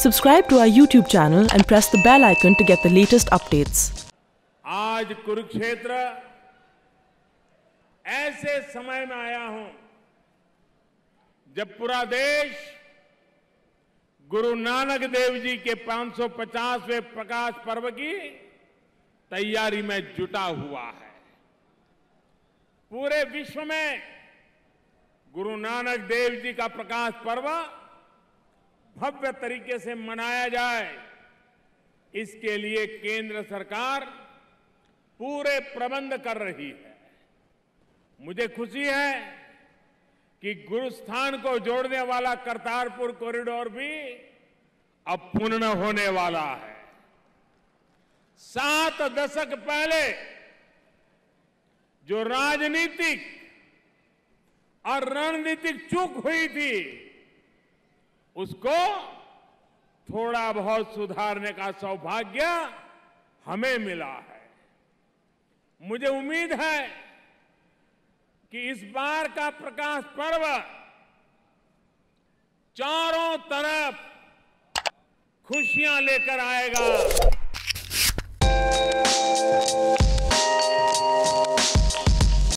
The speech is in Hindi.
Subscribe to our YouTube channel and press the bell icon to get the latest updates. आज कुरुक्षेत्र ऐसे समय में आया हूँ जब पूरा देश गुरु नानक देव जी के 550वें प्रकाश पर्व की तैयारी में जुटा हुआ है पूरे विश्व में गुरु नानक देव जी का प्रकाश पर्व भव्य तरीके से मनाया जाए। इसके लिए केंद्र सरकार पूरे प्रबंध कर रही है। मुझे खुशी है कि गुरुस्थान को जोड़ने वाला करतारपुर कॉरिडोर भी अब पूर्ण होने वाला है। सात दशक पहले जो राजनीतिक और रणनीतिक चूक हुई थी उसको थोड़ा बहुत सुधारने का सौभाग्य हमें मिला है। मुझे उम्मीद है कि इस बार का प्रकाश पर्व चारों तरफ़ खुशियाँ लेकर आएगा।